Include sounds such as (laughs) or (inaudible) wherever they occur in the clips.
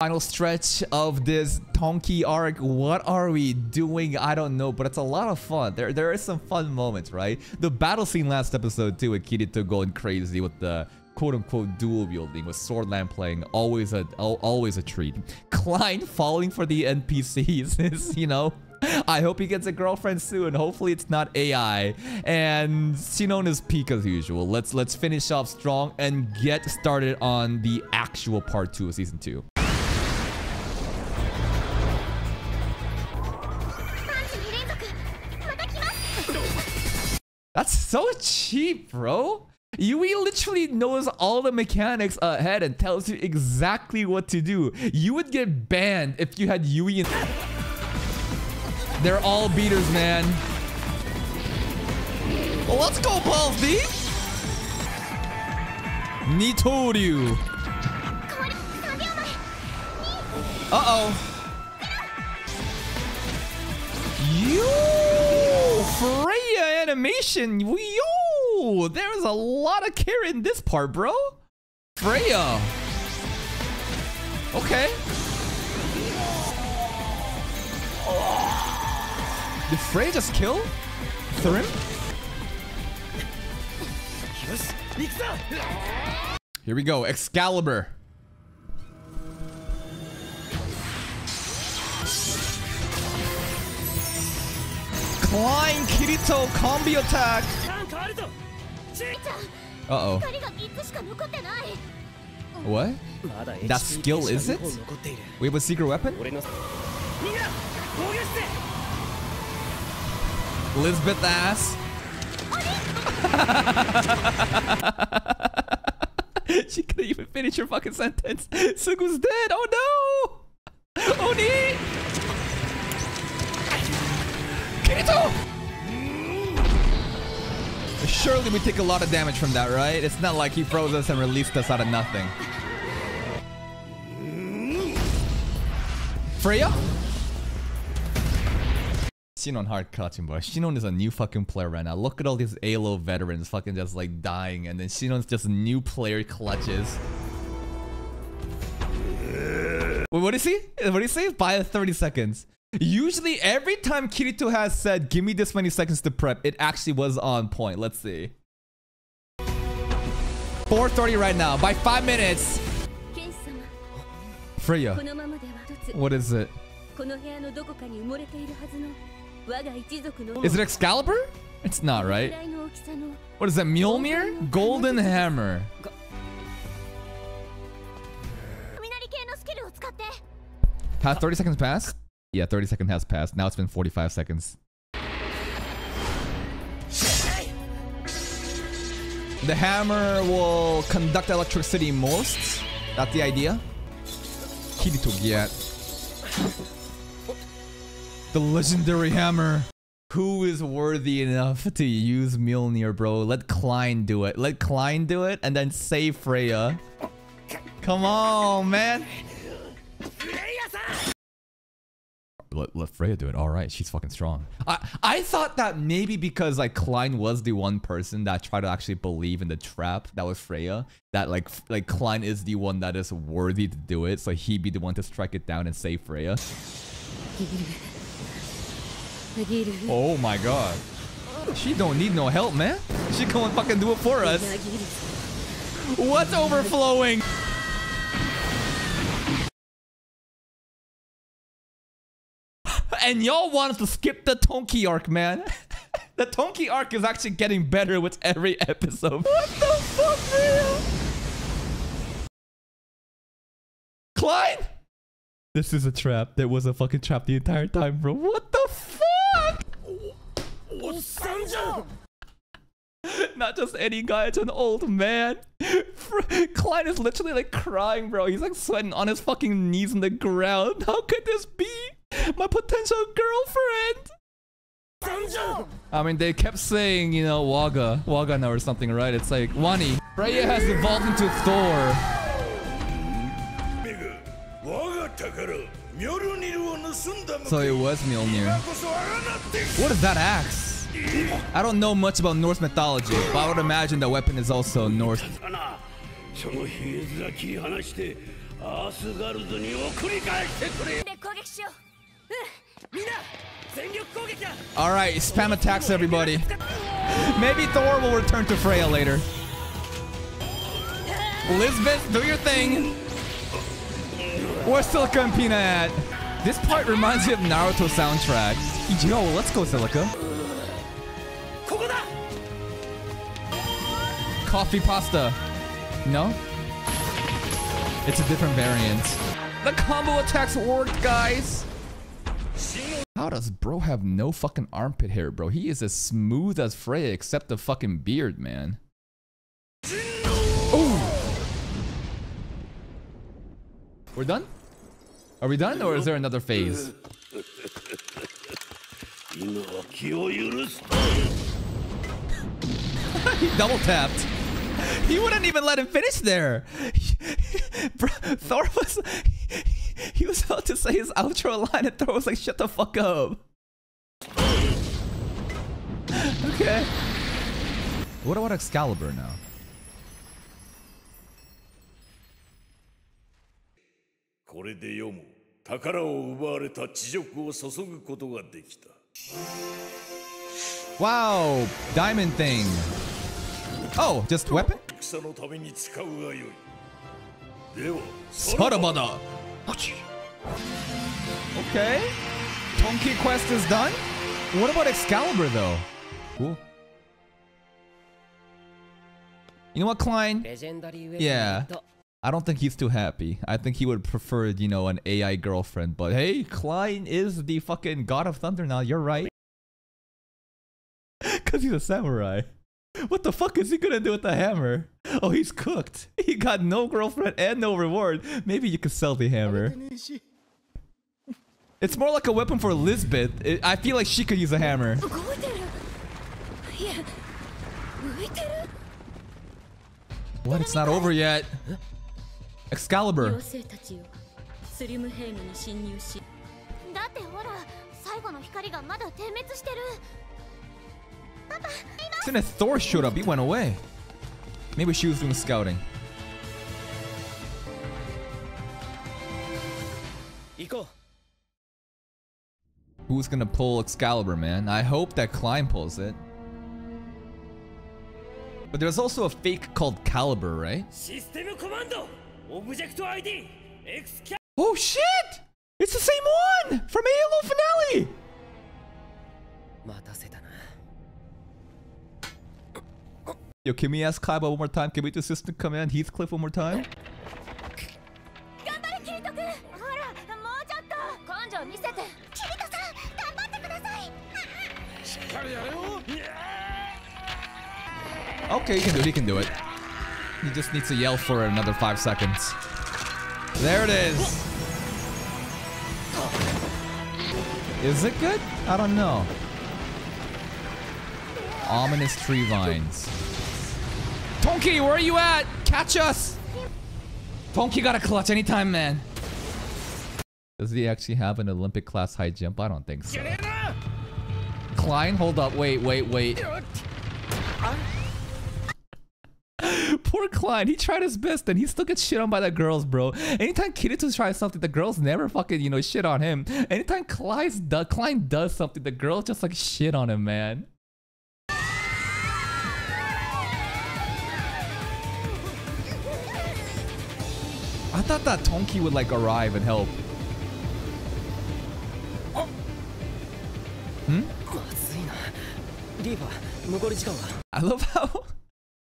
Final stretch of this Tonki arc. What are we doing? I don't know, but it's a lot of fun. There, there are some fun moments, right? The battle scene last episode too, with Kirito going crazy with the quote-unquote dual wielding with Swordland playing always a always a treat. (laughs) Klein falling for the NPCs (laughs) is, you know, I hope he gets a girlfriend soon. Hopefully it's not AI. And Sinon is peak as usual. Let's let's finish off strong and get started on the actual part two of season two. That's so cheap, bro. Yui literally knows all the mechanics ahead and tells you exactly what to do. You would get banned if you had Yui in... They're all beaters, man. Well, let's go, Balls D! Nitoryu. Uh-oh. You Freya animation. Yo, there's a lot of care in this part, bro. Freya. Okay. Did Freya just kill Thrym? Here we go, Excalibur. Klein Kirito combi attack. Uh-oh. What? That skill is it? We have a secret weapon? Lisbeth ass. (laughs) she couldn't even finish her fucking sentence. Sugu's dead. Oh no! Oni! Surely we take a lot of damage from that, right? It's not like he froze us and released us out of nothing. Freya? Shinon hard clutching, bro. Sinon is a new fucking player right now. Look at all these ALO veterans fucking just like dying, and then Shinon's just new player clutches. Wait, what did he? What do you say? By 30 seconds. Usually, every time Kirito has said, give me this many seconds to prep, it actually was on point. Let's see. 4.30 right now. By 5 minutes. Freya. What is it? Is it Excalibur? It's not, right? What is that, Mjolnir? Golden Hammer. Has 30 seconds passed? Yeah, 30 seconds has passed. Now it's been 45 seconds. The hammer will conduct electricity most. That's the idea. Kirito get. The legendary hammer. Who is worthy enough to use Mjolnir, bro? Let Klein do it. Let Klein do it and then save Freya. Come on, man let, let Freya do it. All right, she's fucking strong. I I thought that maybe because like Klein was the one person that tried to actually believe in the trap that was Freya, that like like Klein is the one that is worthy to do it, so he'd be the one to strike it down and save Freya. Oh my god. She don't need no help, man. She gonna fucking do it for us. What's overflowing? And y'all wanted to skip the Tonki arc, man. (laughs) the Tonki arc is actually getting better with every episode. What the fuck, man? Klein? This is a trap. There was a fucking trap the entire time, bro. What the fuck? (laughs) Not just any guy, it's an old man. Klein is literally like crying, bro. He's like sweating on his fucking knees on the ground. How could this be? My potential girlfriend! I mean, they kept saying, you know, Waga, Wagana or something, right? It's like, Wani. Freya has evolved into Thor. So it was Mjolnir. What is that axe? I don't know much about Norse mythology, but I would imagine the weapon is also Norse. (laughs) All right, spam attacks everybody. (laughs) Maybe Thor will return to Freya later. Lisbeth, do your thing. Where's Silica and Pina at? This part reminds me of Naruto soundtrack. Yo, let's go, Silica. Coffee pasta. No? It's a different variant. The combo attacks worked, guys. How does bro have no fucking armpit hair, bro? He is as smooth as Freya except the fucking beard, man. Ooh. We're done? Are we done or is there another phase? (laughs) he (laughs) double tapped. (laughs) He wouldn't even let him finish there. (laughs) Thor was. (laughs) He was about to say his outro line, and Thor was like, "Shut the fuck up." okay. What about Excalibur now? Wow, diamond thing. Oh, just weapon? 戦のために使うがよいでは Sarabada. Okay. Tonki quest is done. What about Excalibur though? Cool. You know what, Klein? レジェンダリーウェ Yeah. と I don't think he's too happy. I think he would prefer, you know, an AI girlfriend. But hey, Klein is the fucking god of thunder now. You're right. (laughs) Cause he's a samurai. What the fuck is he gonna do with the hammer? Oh, he's cooked. (laughs) He got no girlfriend and no reward. Maybe you could sell the hammer. It's more like a weapon for Lisbeth. I feel like she could use a hammer. What? It's not over yet. Excalibur. As soon as Thor showed up, he went away. Maybe she was doing scouting. Who's gonna pull Excalibur, man? I hope that Klein pulls it. But there's also a fake called Caliber, right? System Commando! Object ID! Excalibur! Oh shit! It's the same one! From Halo Yo, can we ask Kayaba one more time? Can we do Assistant Command Heathcliff one more time? Okay, he can do it, He can do it. He just needs to yell for another five seconds. There it is! Is it good? I don't know. Ominous tree vines. Tonki, where are you at? Catch us! Tonki got a clutch anytime, man. Does he actually have an Olympic class high jump? I don't think so. Klein, hold up. Wait, wait, wait. (laughs) Poor Klein, he tried his best and he still gets shit on by the girls, bro. Anytime Kirito tries something, the girls never fucking, you know, shit on him. Anytime Klein's do- Klein does something, the girls just like shit on him, man. I thought that Tonki would like arrive and help. Hmm? I love (laughs) how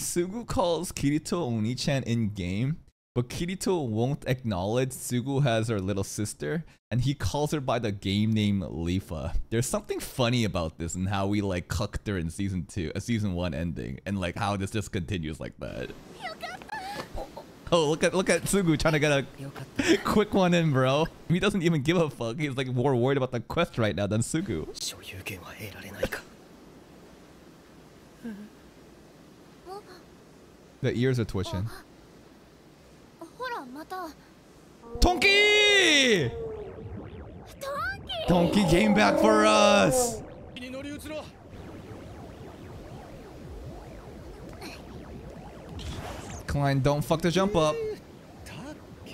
Sugu calls Kirito Oni-chan in game, but Kirito won't acknowledge Sugu has her little sister, and he calls her by the game name Leafa. There's something funny about this and how we like cucked her in season two, a season one ending, and like how this just continues like that. (laughs) Look at look at Sugu trying to get a (laughs) quick one in, bro. He doesn't even give a fuck. He's like more worried about the quest right now than Sugu. (laughs) the ears are twitching. Tonki! Tonki came back for us! Klein. Don't fuck the jump up.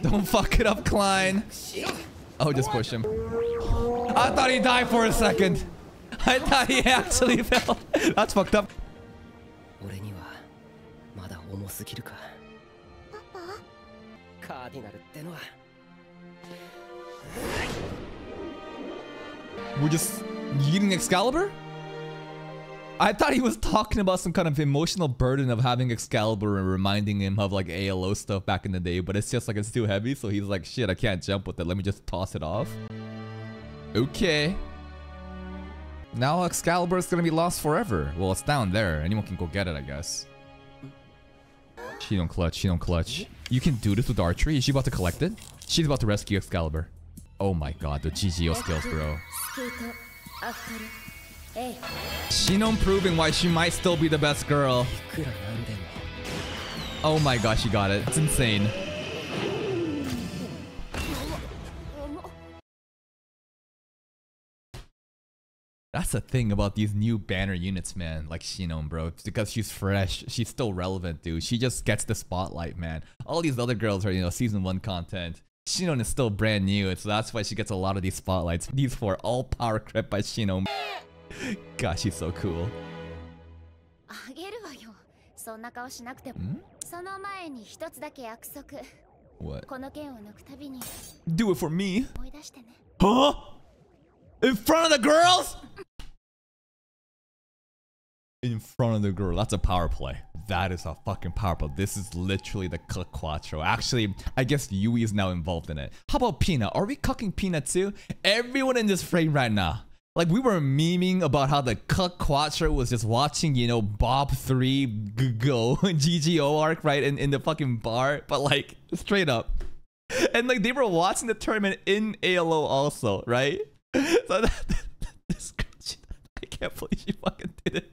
Don't fuck it up, Klein. Oh, just push him. I thought he died for a second. I thought he actually (laughs) fell. That's fucked up. We're just eating Excalibur? I thought he was talking about some kind of emotional burden of having Excalibur and reminding him of like ALO stuff back in the day, but it's just like it's too heavy, so he's like, shit, I can't jump with it. Let me just toss it off. Okay. Now Excalibur is gonna be lost forever. Well, it's down there. Anyone can go get it, I guess. She don't clutch. She don't clutch. You can do this with archery. Is she about to collect it? She's about to rescue Excalibur. Oh my god, the GGO skills, bro. Shino proving why she might still be the best girl. Oh my gosh, she got it. It's insane. That's the thing about these new banner units, man. Like Shinon, bro. Because she's fresh. She's still relevant, dude. She just gets the spotlight, man. All these other girls are, you know, season one content. Shinon is still brand new, so that's why she gets a lot of these spotlights. These four all power creep by Shinon. Gosh, she's so cool. あげるわよそんな顔しなくてもんその前に一つだけ約束 What? この剣を抜くたびに Do it for me. 思い出してね Huh? In front of the girls? In front of the girl. That's a power play. That is a fucking power play. This is literally the Cuck Quattro. Actually, I guess Yui is now involved in it. How about Peanut? Are we cucking Peanut too? Everyone in this frame right now. Like we were memeing about how the cuck quattro was just watching, you know, BoB three go (laughs) GGO arc right in in the fucking bar, but like straight up, and like they were watching the tournament in ALO also, right? (laughs) So that, this girl, she, I can't believe she fucking did it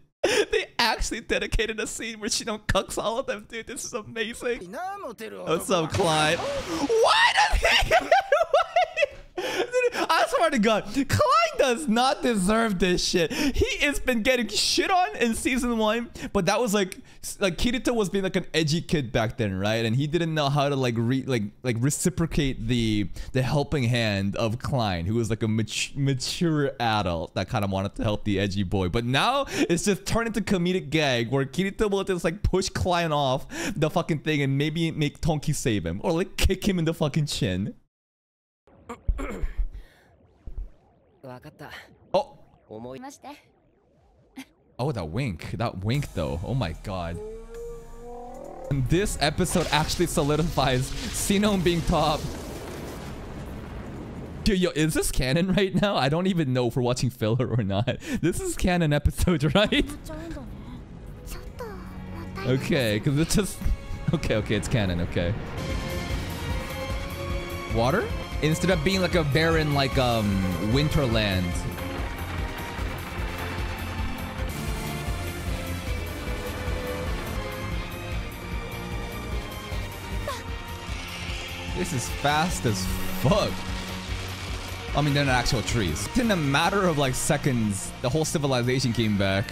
they actually dedicated a scene where she don't cucks all of them, dude. This is amazing. What's up, Clyde? Why did he? (laughs) I swear to God, Klein does not deserve this shit. He has been getting shit on in season one, but that was like, like Kirito was being like an edgy kid back then, right? And he didn't know how to like re, like like reciprocate the the helping hand of Klein, who was like a mat- mature adult that kind of wanted to help the edgy boy. But now it's just turned into comedic gag where Kirito will just like push Klein off the fucking thing and maybe make Tonki save him or like kick him in the fucking chin. (coughs) oh. Oh, that wink. That wink, though. Oh my god. This episode actually solidifies Sinone being top. Dude, yo, is this canon right now? I don't even know if we're watching filler or not. This is canon episode, (laughs) right? Okay, because it's just... Okay, okay, it's canon, okay. Water? Instead of being like a barren, like, um, Winterland. This is fast as fuck. I mean, they're not actual trees. In a matter of like seconds, the whole civilization came back.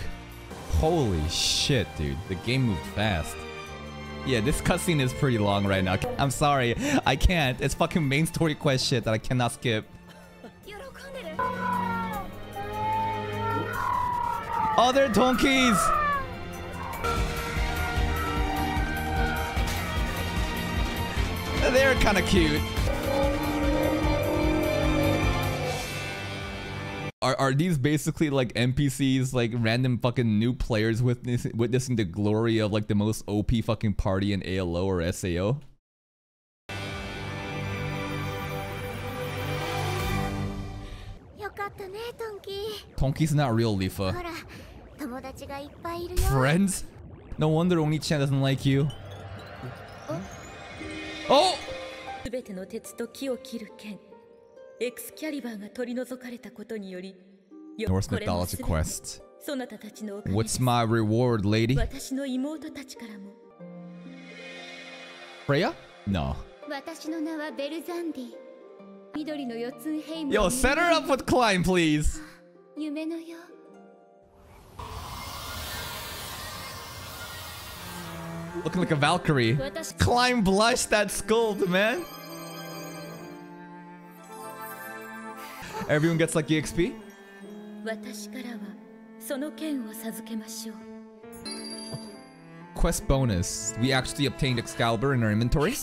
Holy shit, dude. The game moved fast. Yeah, this cutscene is pretty long right now. I'm sorry. I can't. It's fucking main story quest shit that I cannot skip. Other oh, donkeys! They're kinda cute. are, are these basically like NPCs, like random fucking new players witness, witnessing the glory of like the most OP fucking party in ALO or SAO? Tonki's not real, Leafa. Friends? No wonder Oni-chan doesn't like you. Oh! oh! エクスキャリバーが取り除かれたことによりよ Norse これも mythology 全て quest. そなたたちのおかげで What's my reward, lady? 私の妹たちからも Freya? No. 私の名はベルザンディ緑の四つんヘイム Yo, set her up with Klein, please. 夢のよ Looking like a Valkyrie. 私 Klein blushed that scold, man. Everyone gets like EXP? 私からはその剣を授けましょう Quest bonus. We actually obtained Excalibur in our inventory.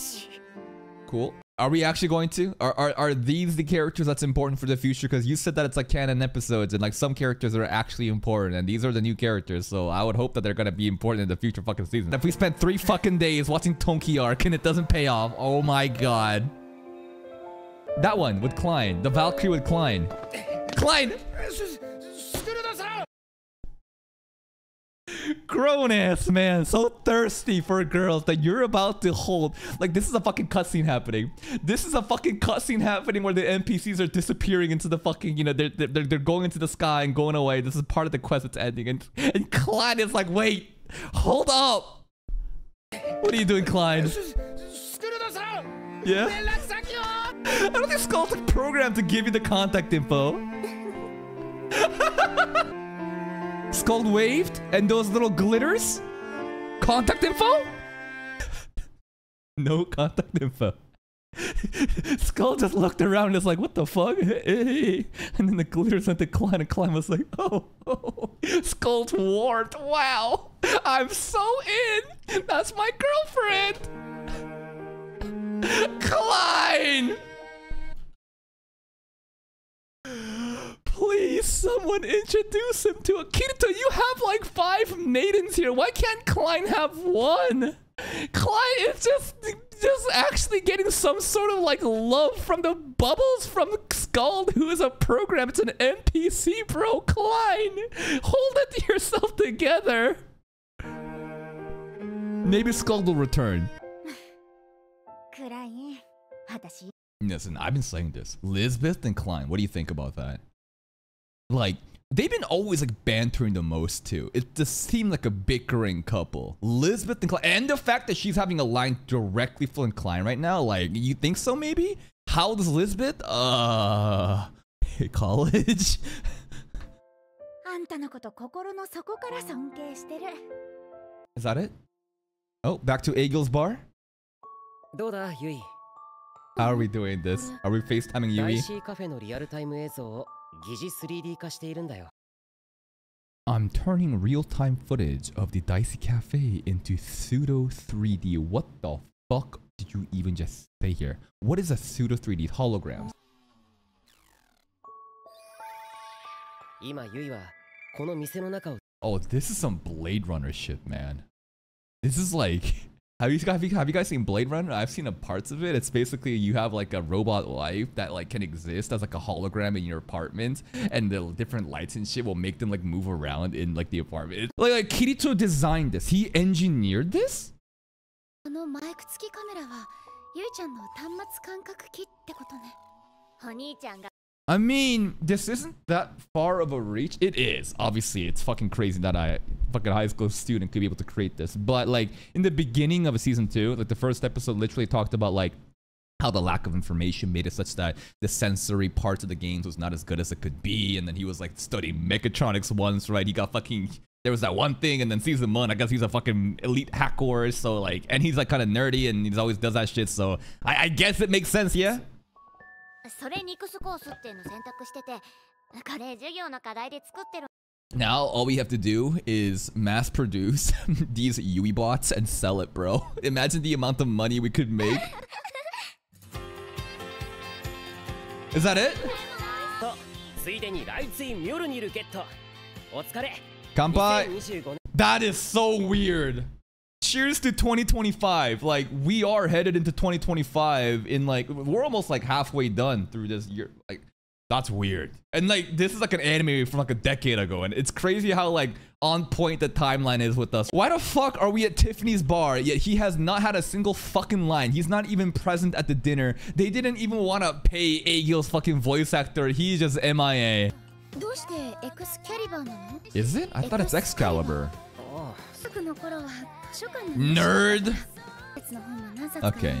Cool. Are we actually going to? Are, are, are these the characters that's important for the future? Because you said that it's like canon episodes and like some characters are actually important and these are the new characters. So I would hope that they're going to be important in the future fucking season. If we spent three fucking days watching Tonki arc and it doesn't pay off, oh my god. That one with Klein. The Valkyrie with Klein. Klein! grown ass man, so thirsty for girls that you're about to hold. Like this is a fucking cutscene happening. This is a fucking cutscene happening where the NPCs are disappearing into the fucking, you know, they're they're, they're going into the sky and going away. This is part of the quest that's ending, and and Klein is like, wait, hold up. What are you doing, Klein? Yeah. I don't think Skuld's like programmed to give you the contact info. (laughs) Skuld waved and those little glitters? Contact info? (laughs) no contact info. (laughs) Skuld just looked around and is like, what the fuck? And then the glitters went to Klein and Klein was like, oh, oh. Skuld's warped. Wow. I'm so in. That's my girlfriend. Klein! someone introduce him to Akito? You have like five maidens here. Why can't Klein have one? Klein is just just actually getting some sort of like love from the bubbles from Skuld, who is a program. It's an NPC, bro. Klein, hold it yourself together. Maybe Skuld will return. Listen, I've been saying this. Lisbeth and Klein, what do you think about that? Like, they've been always like bantering the most too. It just seemed like a bickering couple. Lisbeth and Klein, and the fact that she's having a line directly from Klein right now, like, you think so maybe? How old is Lisbeth? Uh, (laughs) college? あんたのこと心の底から尊敬してる Is that it? Oh, back to Egil's bar? どうだユイ How are we doing this? Are we FaceTiming ダイ Yui? シーカフェのリアルタイム映像を 疑似 3D 化しているんだよ I'm turning real-time footage of the Dicey Cafe into pseudo 3D. What the fuck did you even just say here? What is a pseudo 3D hologram? 今ユイはこの店の中を Oh, this is some Blade Runner shit, man. This is like have you, have you have you guys seen Blade Runner? I've seen a parts of it. It's basically you have like a robot life that like can exist as like a hologram in your apartment, and the different lights and shit will make them like move around in like the apartment. Like, like Kirito designed this. He engineered this. このマイク付きカメラはゆいちゃんの端末感覚器ってことねお兄ちゃんが I mean, this isn't that far of a reach. It is. Obviously, it's fucking crazy that I, fucking high school student, could be able to create this. But like in the beginning of a season two, like the first episode literally talked about like how the lack of information made it such that the sensory parts of the games was not as good as it could be. And then he was like studying mechatronics once, right? He got fucking there was that one thing, and then season one, I guess he's a fucking elite hacker, so like, and he's like kind of nerdy, and he's always does that shit. So I, I guess it makes sense, yeah. それニクスコースっていうの選択しててこれ授業の課題で作ってる Now all we have to do is mass produce (laughs) these Yui bots and sell it, bro. (laughs) Imagine the amount of money we could make. (laughs) Is that it? とついでにライツインミョルニルゲットお疲れ Kampai. 2025年 That is so weird. cheers to 2025. Like we are headed into 2025 in like we're almost like halfway done through this year. Like that's weird. And like this is like an anime from like a decade ago, and it's crazy how like on point the timeline is with us. Why the fuck are we at Tiffany's bar yet he has not had a single fucking line? He's not even present at the dinner. They didn't even want to pay Agil's fucking voice actor. He's just MIA. Is it? I thought it's Excalibur. Oh. Nerd. Okay.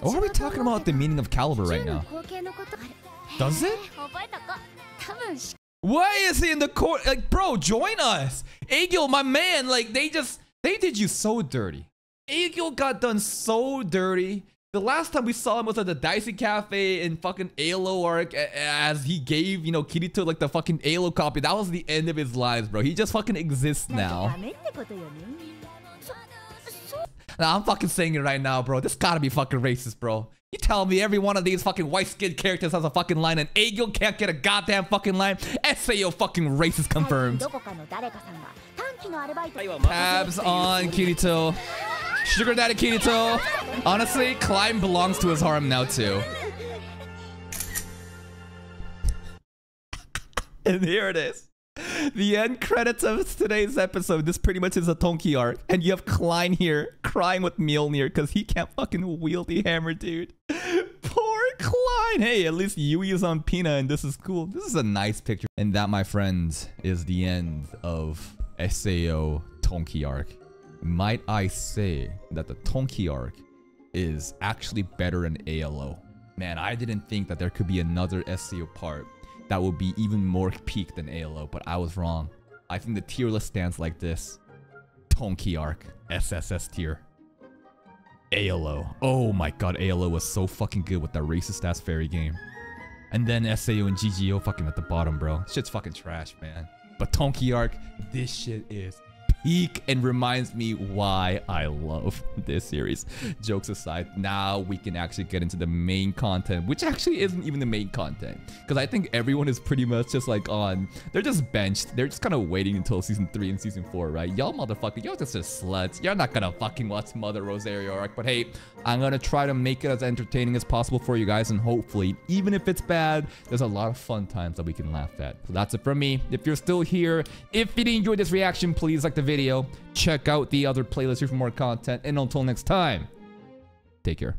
Why are we talking about the meaning of caliber right now? Does it? Why is he in the court? Like, bro, join us. Agil, my man, like, they just, they did you so dirty. Agil got done so dirty. The last time we saw him was at the Dicey Cafe in fucking Alo arc as he gave, you know, Kirito like the fucking Alo copy. That was the end of his lives, bro. He just fucking exists now. I'm fucking saying it right now, bro. This gotta be fucking racist, bro. You tell me every one of these fucking white skinned characters has a fucking line and Agil can't get a goddamn fucking line? SAO fucking racist confirmed. Tabs on Kirito. Sugar Daddy Kirito. Honestly, Klein belongs to his harem now too. (laughs) and here it is. The end credits of today's episode. This pretty much is a Tonki arc. And you have Klein here crying with Mjolnir because he can't fucking wield the hammer, dude. Poor Klein. Hey, at least Yui is on Pina and this is cool. This is a nice picture. And that, my friends, is the end of SAO Tonki arc. Might I say that the Tonki arc is actually better than ALO. Man, I didn't think that there could be another SAO part that would be even more peak than ALO, but I was wrong. I think the tier list stands like this. Tonki arc, SSS tier. ALO. Oh my god, ALO was so fucking good with that racist ass fairy game. And then SAO and GGO fucking at the bottom, bro. Shit's fucking trash, man. But Tonki arc, this shit is peak and reminds me why I love (laughs) this series. Jokes aside, now we can actually get into the main content, which actually isn't even the main content. Because I think everyone is pretty much just like on, they're just benched. They're just kind of waiting until season 3 and season 4, right? Y'all motherfucker, y'all just just sluts. You're not gonna fucking watch Mother Rosario arc. But hey, I'm gonna try to make it as entertaining as possible for you guys. And hopefully, even if it's bad, there's a lot of fun times that we can laugh at. So that's it from me. If you're still here, if you enjoyed this reaction, please like the video. Check out the other playlist here for more content. And until next time, take care.